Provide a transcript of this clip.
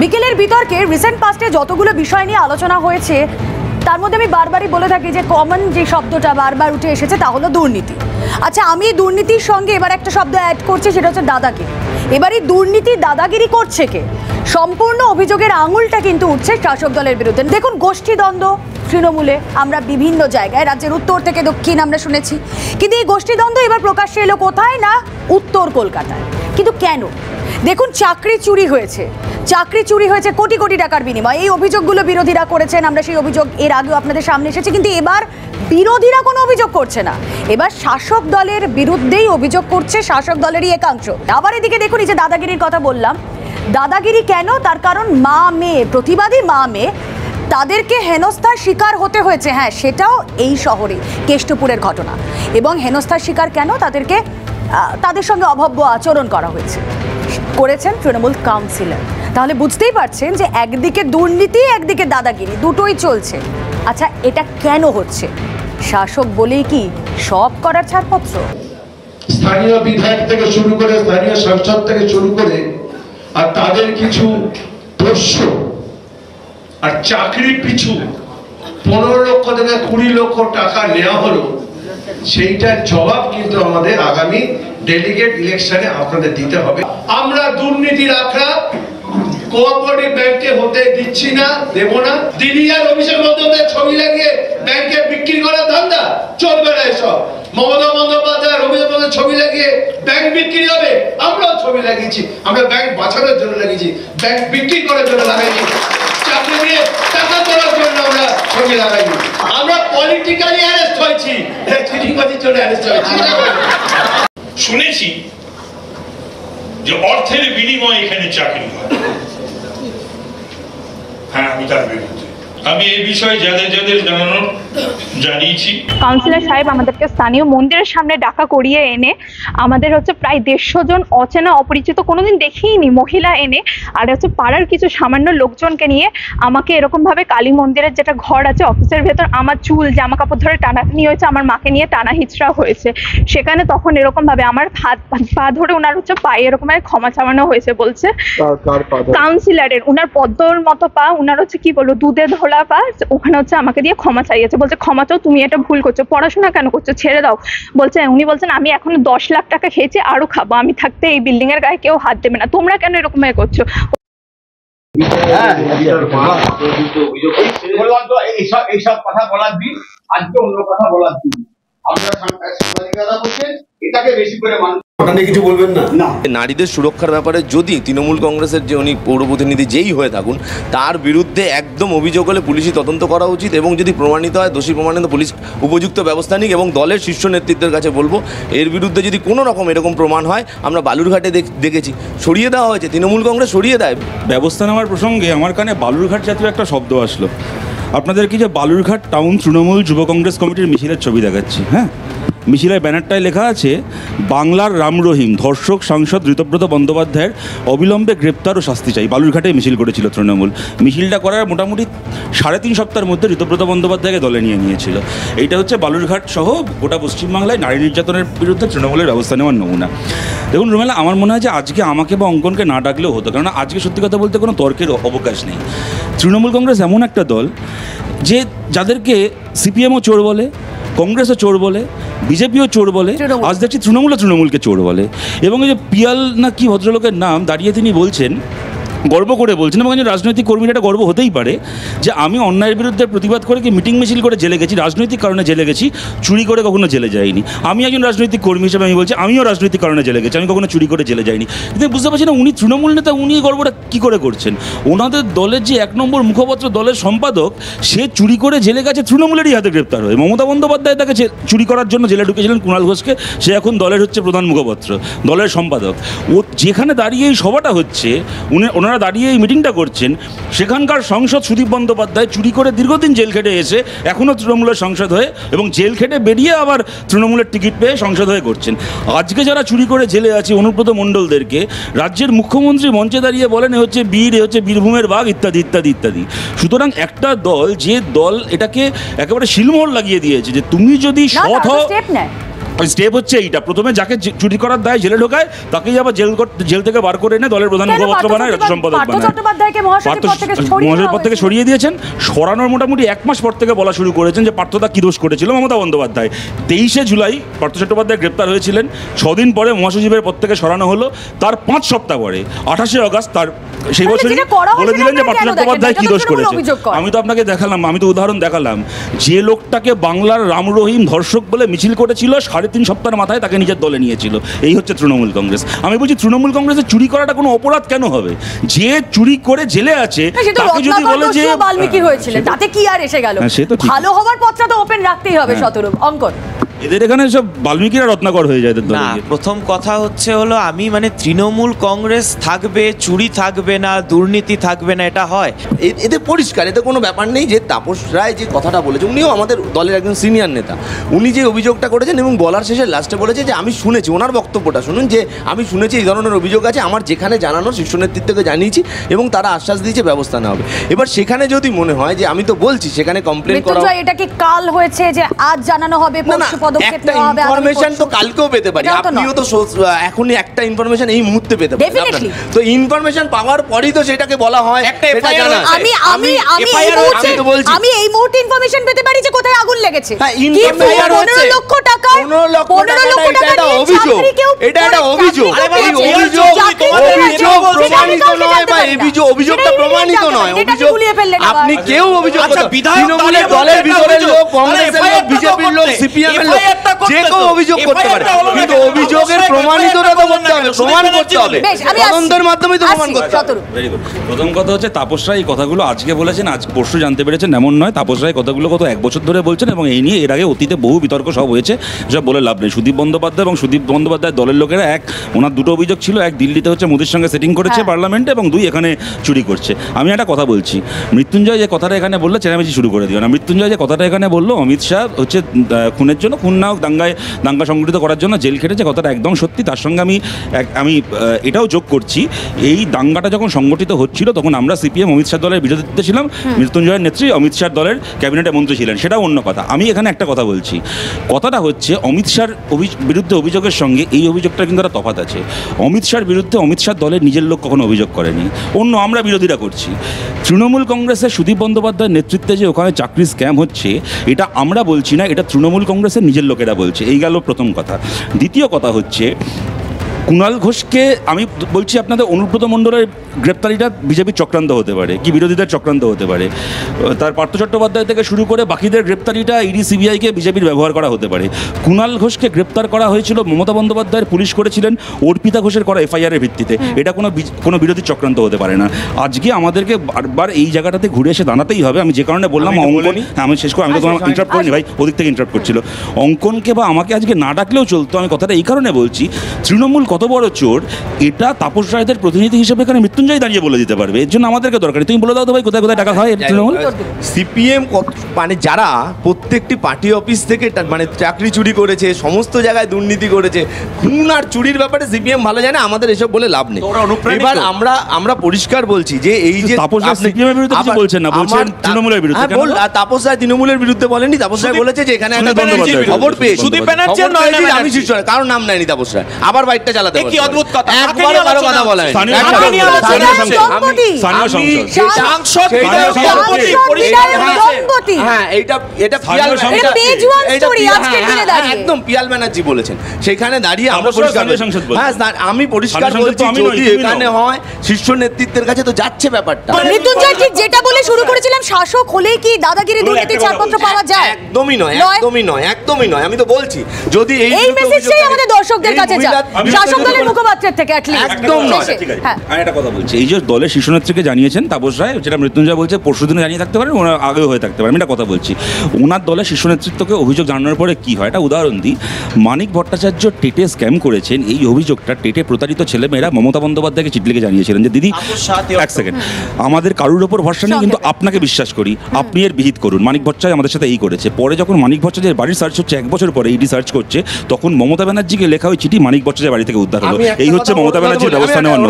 বিকেলের বিতর্কে রিসেন্ট পাস্টে যতগুলো বিষয় নিয়ে আলোচনা হয়েছে, তার মধ্যে আমি বারবারই বলে থাকি যে কমন যে শব্দটা বারবার উঠে এসেছে তা হলো দুর্নীতি। আচ্ছা আমি দুর্নীতির সঙ্গে এবার একটা শব্দ অ্যাড করছি, সেটা হচ্ছে দাদাগিরি। এবার এই দুর্নীতি দাদাগিরি করছে কে? সম্পূর্ণ অভিযোগের আঙুলটা কিন্তু উঠছে শাসক দলের বিরুদ্ধে। দেখুন, গোষ্ঠীদ্বন্দ্ব তৃণমূলে আমরা বিভিন্ন জায়গায়, রাজ্যের উত্তর থেকে দক্ষিণ আমরা শুনেছি। কিন্তু এই গোষ্ঠীদ্বন্দ্ব এবার প্রকাশ্যে এলো কোথায় না উত্তর কলকাতায়। কিন্তু কেন? দেখুন, চাকরি চুরি হয়েছে। চাকরি চুরি হয়েছে কোটি কোটি টাকার বিনিময়ে। এই অভিযোগগুলো বিরোধীরা করেছেন, আমরা সেই অভিযোগ এর আগেও আপনাদের সামনে এসেছে, কিন্তু এবার বিরোধীরা কোনো অভিযোগ করছে না। এবার শাসক দলের বিরুদ্ধেই অভিযোগ করছে শাসক দলেরই একাংশ। আবার এদিকে দেখুন, এই যে দাদাগিরির কথা বললাম। দাদাগিরি কেন? তার কারণ মা, মেয়ে, প্রতিবাদী মা, মেয়ে। তাদেরকে হেনস্থার শিকার হতে হয়েছে। হ্যাঁ সেটাও এই শহরে, কেষ্টপুরের ঘটনা। এবং হেনস্থার শিকার কেন? তাদেরকে তাদের সঙ্গে অভব্য আচরণ করা হয়েছে। করেছেন তৃণমূল কাউন্সিলর। তাহলে বুঝতেই পারছেন যে একদিকে দুর্নীতি, একদিকে দাদাগিরি, দুটোই চলছে। আচ্ছা এটা কেন হচ্ছে? শাসক বলেই কি সব করার ছাড়পত্র? স্থানীয় বিধায়ক থেকে শুরু করে, স্থানীয় সংসদ থেকে শুরু করে, আর তাদের কিছু পোষ্য আর চাকরি পিছু পনেরো লক্ষ থেকে কুড়ি লক্ষ টাকা নেওয়া হলো, সেইটার জবাব কিন্তু আমাদের আগামী ডেলিগেট ইলেকশনে আপনাদের দিতে হবে। আমরা দুর্নীতির আখড়া কোঅপারেটিভ ব্যাংকে হতে দিচ্ছি না, দেব না। দিদি আর অভিষেক বন্দ্যোপাধ্যায় ছবি লাগিয়ে ব্যাংকে বিক্রি করার ধান্দা, চলবে না এসব। মমতা বন্দ্যোপাধ্যায় অভিষেক বন্দ্যোপাধ্যায় ছবি লাগিয়ে ব্যাংক বিক্রি হবে, আমরাও ছবি লাগিয়েছি। আমরা ব্যাংক বাঁচানোর জন্য লাগিয়েছি ব্যাংক বিক্রি করার জন্য লাগাইছি। চাকরি দিয়ে টাকা তোলার জন্য আমরা ছবি লাগাইনি। আমরা পলিটিক্যালি অ্যারেস্ট হয়েছি। চিঠিবাজির জন্য অ্যারেস্ট হয়েছি শুনেছি যে অর্থের বিনিময়ে এখানে চাকরি হয়। হ্যাঁ আমি তার বিরুদ্ধে। আমি এই বিষয়ে যাদের যাদের জানানোর জানিয়েছি। কাউন্সিলর সাহেব আমাদেরকে স্থানীয় মন্দিরের সামনে ডাকা করিয়ে এনে আমাদের হচ্ছে প্রায় দেড়শো জন অচেনা অপরিচিত কোনোদিন দেখিনি মহিলা এনে আর হচ্ছে পাড়ার কিছু সামান্য লোকজনকে নিয়ে আমাকে এরকম ভাবে কালী মন্দিরের যেটা ঘর আছে অফিসের ভেতর আমার চুল জামা কাপড় ধরে টানাটানি হয়েছে আমার মাকে নিয়ে টানা হিচড়া হয়েছে। সেখানে তখন এরকম ভাবে আমার হাত পা ধরে ওনার হচ্ছে পায়ে এরকম ভাবে ক্ষমা চাওয়ানো হয়েছে বলছে। কাউন্সিলরের উনার পদ্মর মতো পা উনার হচ্ছে কি বলব দুধে ধোলা পা ওখানে হচ্ছে আমাকে দিয়ে ক্ষমা চাইয়েছে। বলছে, ক্ষমা চাও, তুমি এটা ভুল করছ, পড়াশোনা কেন করছ? ছেড়ে দাও। বলছে, উনি বলছেন, আমি এখন দশ লাখ টাকা খেয়েছি, আরও খাব। আমি থাকতে এই বিল্ডিং এর গায়ে কেউ হাত দেবে না। তোমরা কেন এরকম করছ? এইসব এইসব কথা বলার দিন। আজকে অন্য কথা বলার দিন। কিছু বলবেন না? নারীদের সুরক্ষার ব্যাপারে যদি তৃণমূল কংগ্রেসের যে উনি পৌর প্রতিনিধি যেই হয়ে থাকুন তার বিরুদ্ধে একদম অভিযোগ হলে পুলিশি তদন্ত করা উচিত এবং যদি প্রমাণিত হয় দোষী প্রমাণিত পুলিশ উপযুক্ত ব্যবস্থা নিক এবং দলের শীর্ষ নেতৃত্বের কাছে বলব এর বিরুদ্ধে যদি কোনো রকম এরকম প্রমাণ হয় আমরা বালুরঘাটে দেখেছি। সরিয়ে দেওয়া হয়েছে তৃণমূল কংগ্রেস সরিয়ে দেয়। ব্যবস্থা নেওয়ার প্রসঙ্গে আমার কানে বালুরঘাট জাতীয় একটা শব্দ আসলো। আপনাদের কি যে বালুরঘাট টাউন তৃণমূল যুব কংগ্রেস কমিটির মিছিলের ছবি দেখাচ্ছি হ্যাঁ? মিছিলের ব্যানারটায় লেখা আছে, বাংলার রাম রহিম, ধর্ষক, সাংসদ ঋতব্রত বন্দ্যোপাধ্যায়ের অবিলম্বে গ্রেপ্তার ও শাস্তি চাই। বালুরঘাটে মিছিল করেছিল তৃণমূল। মিছিলটা করার মোটামুটি সাড়ে তিন সপ্তাহের মধ্যে ঋতব্রত বন্দ্যোপাধ্যায়কে দলে নিয়ে নিয়েছিল। এইটা হচ্ছে বালুরঘাট সহ গোটা পশ্চিমবাংলায় নারী নির্যাতনের বিরুদ্ধে তৃণমূলের ব্যবস্থা নেওয়ার নমুনা। দেখুন রুমেলা, আমার মনে হয় যে আজকে আমাকে বা অঙ্কনকে না ডাকলেও হতো কারণ আজকে সত্যি কথা বলতে কোনো তর্কের অবকাশ নেই। তৃণমূল কংগ্রেস এমন একটা দল যে যাদেরকে সিপিএমও চোর বলে কংগ্রেসও চোর বলে বিজেপিও চোর বলে। আজ দেখছি তৃণমূলও তৃণমূলকে চোর বলে এবং এই যে পিয়াল না কি ভদ্রলোকের নাম দাঁড়িয়ে তিনি বলছেন গর্ব করে বলছেন এবং একজন রাজনৈতিক কর্মীর একটা গর্ব হতেই পারে যে আমি অন্যায়ের বিরুদ্ধে প্রতিবাদ করে কি মিটিং মিছিল করে জেলে গেছি, রাজনৈতিক কারণে জেলে গেছি, চুরি করে কখনো জেলে যাইনি। আমি একজন রাজনৈতিক কর্মী হিসেবে আমি বলছি, আমিও রাজনৈতিক কারণে জেলে গেছি, আমি কখনো চুরি করে জেলে যাইনি। কিন্তু বুঝতে পারছি না, উনি তৃণমূল নেতা, উনি গর্বটা কী করে করছেন? ওনাদের দলের যে এক নম্বর মুখপত্র দলের সম্পাদক, সে চুরি করে জেলে গেছে, তৃণমূলেরই হাতে গ্রেপ্তার হয়ে। মমতা বন্দ্যোপাধ্যায় তাকে চুরি করার জন্য জেলে ঢুকেছিলেন কুণাল ঘোষকে, সে এখন দলের হচ্ছে প্রধান মুখপত্র, দলের সম্পাদক। ও যেখানে দাঁড়িয়ে এই সভাটা হচ্ছে, উনি ওনারা দাঁড়িয়ে এই মিটিংটা করছেন সেখানকার সংসদ সুদীপ বন্দ্যোপাধ্যায় চুরি করে দীর্ঘদিন জেল খেটে এসে এখনও তৃণমূলের সংসদ হয়ে এবং জেল খেটে বেরিয়ে আবার তৃণমূলের টিকিট পেয়ে সংসদ হয়ে করছেন। আজকে যারা চুরি করে জেলে আছে অনুব্রত মণ্ডলদেরকে রাজ্যের মুখ্যমন্ত্রী মঞ্চে দাঁড়িয়ে বলেন হচ্ছে বীর এ হচ্ছে বীরভূমের বাঘ ইত্যাদি ইত্যাদি ইত্যাদি। সুতরাং একটা দল যে দল এটাকে একেবারে শিলমোহর লাগিয়ে দিয়েছে যে তুমি যদি সৎ হও স্টেপ নেয় স্টেপ হচ্ছে এইটা। প্রথমে যাকে চুরি করার দায় জেলে ঢোকায় তাকেই আবার জেল জেল থেকে বার করে এনে দলের প্রধান মুখপাত্র বানায় রাজ্য সম্পাদক বানায়। মহাসচিব পদ থেকে সরিয়ে দিয়েছেন। সরানোর মোটামুটি এক মাস পর থেকে বলা শুরু করেছেন যে পার্থদা কি দোষ করেছিল? মমতা বন্দ্যোপাধ্যায়। তেইশে জুলাই পার্থ চট্টোপাধ্যায় গ্রেপ্তার হয়েছিলেন। ছদিন পরে মহাসচিবের পদ থেকে সরানো হলো। তার পাঁচ সপ্তাহ পরে আঠাশে আগস্ট তার সেই বছরই বলে দিলেন যে পার্থ চট্টোপাধ্যায় কি দোষ করেছে? আমি তো আপনাকে দেখালাম আমি তো উদাহরণ দেখালাম। যে লোকটাকে বাংলার রাম রহিম ধর্ষক বলে মিছিল করেছিল সাড়ে তিন সপ্তাহের মাথায় তাকে নিজের দলে নিয়েছিল। এই হচ্ছে তৃণমূল কংগ্রেস। আমি বলছি তৃণমূল কংগ্রেসের চুরি করাটা কোনো অপরাধ কেন হবে? যে চুরি করে জেলে আছে তাকে যদি বলে যে বাল্মীকি হয়েছিল হয়েছিলেন সে তাতে কি আর এসে গেল? হ্যাঁ, সে তো ভালো হওয়ার পথটা তো ওপেন রাখতেই হবে শতরূপ। অঙ্কন। এদের এখানে সব বাল্মীকিরা রত্নাকর হয়ে যায় এদের দলে না গিয়ে। প্রথম কথা হচ্ছে হলো আমি মানে তৃণমূল কংগ্রেস থাকবে চুরি থাকবে না দুর্নীতি থাকবে না এটা হয়। এ- এতে পরিষ্কার এতে কোনো ব্যাপার নেই যে তাপস রায় যে কথাটা বলেছে উনিও আমাদের দলের একজন সিনিয়র নেতা। উনি যে অভিযোগটা করেছেন এবং বলার শেষে লাস্টে বলেছে যে আমি শুনেছি ওনার বক্তব্যটা শুনুন যে আমি শুনেছি এই ধরনের অভিযোগ আছে আমার যেখানে জানানো শীর্ষ নেতৃত্বকে জানিয়েছি এবং তারা আশ্বাস দিয়েছে ব্যবস্থা নেওয়া হবে। এবার সেখানে যদি মনে হয় যে আমি তো বলছি সেখানে কমপ্লেন করা মৃত্যুঞ্জয় এটা কি কাল হয়েছে যে আজ জানানো হবে না না পরশু পদক্ষেপ একটা নেওয়া হবে ইনফরমেশন তো কালকেও পেতে পারি। আপনিও তো এখনই একটা ইনফরমেশন এই মুহূর্তে পেতে পারেন। তো ইনফরমেশন পাওয়ার পরই তো সেটাকে বলা হয় একটা। আমি আমি আমি এই মুহূর্তে আমি বলছি। আমি এই মুহূর্তে ইনফরমেশন পেতে পারি যে কোথায় আগুন লেগেছে। হ্যাঁ, লক্ষ টাকা 15 লক্ষ পনেরো লক্ষ এটা টাকা একটা অভিযোগ। এটা একটা অভিযোগ। আরে ভাই, অভিযোগ, অভিযোগ প্রমাণিত নয় অভিযোগ- অভিযোগটা প্রমাণিত নয়, অভিযোগ-? আপনি কেউ অভিযোগ আচ্ছা, বিধায়ক তৃণমূলের দলের ভিতরের লোক কংগ্রেসের লোক বিজেপির লোক সিপিএম এর লোক FIR টা করতে যে কেউ অভিযোগ করতে পারে। টা হলো না কিন্তু অভিযোগের প্রমাণিতটা তো করতে হবে। হলো না কেন? প্রমাণ করতে হবে বেশ, আমি আসছি। তদন্তের মাধ্যমে তো প্রমাণ করতে হবে। শতরূপ। Very প্রথম কথা হচ্ছে তাপস রায় এই কথাগুলো আজকে বলেছেন আজ পরশু জানতে পেরেছেন এমন নয়। তাপস রায় কথাগুলো কত এক বছর ধরে বলছেন এবং এই নিয়ে এর আগে অতীতে বহু বিতর্ক সব হয়েছে সব বলে লাভ নেই। সুদীপ বন্দ্যোপাধ্যায় এবং সুদীপ বন্দ্যোপাধ্যায় দলের লোকেরা এক ওনার দুটো অভিযোগ ছিল। এক দিল্লিতে হচ্ছে মোদির সঙ্গে সেটিং করেছে হ্যাঁ। পার্লামেন্টে এবং দুই এখানে চুরি করছে। আমি একটা কথা বলছি। মৃত্যুঞ্জয় যে কথাটা এখানে বলল চেনামেচি শুরু করে দিও না। মৃত্যুঞ্জয় যে কথাটা এখানে বলল অমিত শাহ হচ্ছে খুনের জন্য খুন না হোক দাঙ্গায় দাঙ্গা সংগঠিত করার জন্য জেল খেটেছে কথাটা একদম সত্যি। তার সঙ্গে আমি আমি এটাও যোগ করছি এই দাঙ্গাটা যখন সংগঠিত হচ্ছিল তখন আমরা সিপিএম অমিত শাহ দলের বিরোধিতা ছিলাম মৃত্যুঞ্জয়ের নেত্রী অমিত শাহ দলের ক্যাবিনেটে মন্ত্রী ছিলেন সেটাও অন্য কথা। আমি এখানে একটা কথা বলছি। কথাটা হচ্ছে অমিত শাহর অভি- বিরুদ্ধে অভিযোগের সঙ্গে এই অভিযোগটা কিন্তু একটা তফাত আছে। অমিত শাহর বিরুদ্ধে অমিত শাহ দলের নিজের লোক কখনো অভিযোগ করেনি। অন্য আমরা বিরোধীরা করছি। তৃণমূল কংগ্রেসের সুদীপ বন্দ্যোপাধ্যায়ের নেতৃত্বে যে ওখানে চাকরি স্ক্যাম হচ্ছে, এটা আমরা বলছি না, এটা তৃণমূল কংগ্রেসের নিজের লোকেরা বলছে। এই গেল প্রথম কথা। দ্বিতীয় কথা হচ্ছে, কুণাল ঘোষকে আমি বলছি আপনাদের অনুব্রত মণ্ডলের গ্রেপ্তারিটা বিজেপির চক্রান্ত হতে পারে কি বিরোধীদের চক্রান্ত হতে পারে। তার পার্থ চট্টোপাধ্যায় থেকে শুরু করে বাকিদের গ্রেপ্তারিটা ইডি সিবিআইকে বিজেপির ব্যবহার করা হতে পারে। কুণাল ঘোষকে গ্রেপ্তার করা হয়েছিল মমতা বন্দ্যোপাধ্যায়ের পুলিশ করেছিলেন অর্পিতা ঘোষের করা এফআইআরের ভিত্তিতে। এটা কোনো কোনো বিরোধী চক্রান্ত হতে পারে না। আজকে আমাদেরকে বারবার এই জায়গাটাতে ঘুরে এসে দাঁড়াতেই হবে। আমি যে কারণে বললাম আমি একটু বলে অঙ্কন হ্যাঁ আমি শেষ করে আমি তো তোমার আসুন, ইন্টারাপ্ট করিনি ভাই ওদিক থেকে ইন্টারাপ্ট করছিল। অঙ্কনকে বা আমাকে আজকে না ডাকলেও চলতো আমি কথাটা এই কারণে বলছি তৃণমূল কত বড় চোর এটা তাপস রায়দের প্রতিনিধি হিসেবে এখানে মৃত্যুঞ্জয় দাঁড়িয়ে বলে দিতে পারবে। এর জন্য আমাদেরকে দরকার তুমি বলে দাও তো ভাই কোথায় কোথায় টাকা হয়? তৃণমূল? সিপিএম মানে যারা প্রত্যেকটি পার্টি অফিস থেকে মানে চাকরি চুরি করেছে সমস্ত জায়গায় দুর্নীতি করেছে খুন আর চুরির ব্যাপারে সিপিএম ভালো জানে আমাদের এসব বলে লাভ নেই? এবার আমরা আমরা পরিষ্কার বলছি যে এই যে তাপস রায় আপনি- বিরুদ্ধে কিছু বলছেন না, বলছেন তৃণমূলের বিরুদ্ধে। হ্যাঁ, বল-? আর তাপস রায় তৃণমূলের বিরুদ্ধে বলেনি তাপস রায় বলেছে যে এখানে একটা খবর পেয়ে সুদীপ ব্যানার্জির খবর নয় আমি ব্যানার্জি। শীর্ষ কারোর নাম নেয়নি তাপস রায়। আবার বাইকটা চালাতে কি অদ্ভুত কথা? কাকে একবারও কারও কথা বলেন স্থানীয় একদম আমি। হ্যাঁ পিয়াল হ্যাঁ, দিনে দাঁড়িয়ে। একদম পিয়াল ব্যানার্জি বলেছেন। সেখানে দাঁড়িয়ে আমরা পরিষ্কার। হ্যাঁ স্থান- আমি পরিষ্কার বলছি তো আমি নই, যদি এখানে হয় শীর্ষ নেতৃত্বের কাছে তো যাচ্ছে ব্যাপারটা। মৃত্যুঞ্জয় ঠিক যেটা বলে শুরু করেছিলাম শাসক হলেই কি দাদাগিরি দুর্নীতি ছাড়পত্র পাওয়া যায়? একদমই নয়? একদমই নয় একদমই নয়। আমি তো বলছি যদি এই এই মেসেজটাই আমাদের দর্শকদের কাছে যায় শাসক দলের মুখপাত্রের থেকে একদম নয়। ঠিক আছে হ্যাঁ। আমি একটা কথা বলছি। এই যে দলের শীর্ষ নেত্রীকে জানিয়েছেন তাপস রায় যেটা মৃত্যুঞ্জয় বলছে পরশু দিনে জানিয়ে থাকতে পারেন ওনার আগেও হয়ে থাকতে পারে আমি একটা কথা বলছি। ওনার দলের শীর্ষ নেতৃত্বকে অভিযোগ জানানোর পরে কি হয়? এটা উদাহরণ দিই। মানিক ভট্টাচার্য টেটে স্ক্যাম করেছেন এই অভিযোগটা টেটে প্রতারিত ছেলেমেয়েরা মমতা বন্দ্যোপাধ্যায়কে চিঠি লিখে জানিয়েছিলেন যে দিদি এক সেকেন্ড আমাদের কারুর ওপর ভরসা নেই কিন্তু আপনাকে বিশ্বাস করি আপনি এর বিহিত করুন। মানিক ভট্টাচার্য আমাদের সাথে এই করেছে। পরে যখন মানিক ভট্টাচার্যের বাড়ির সার্চ হচ্ছে এক বছর পরে ইডি সার্চ করছে তখন মমতা ব্যানার্জিকে লেখা ওই চিঠি মানিক ভট্টাচার্যের বাড়ি থেকে উদ্ধার হলো। এই হচ্ছে মমতা ব্যানার্জির ব্যবস্থা নেওয়ার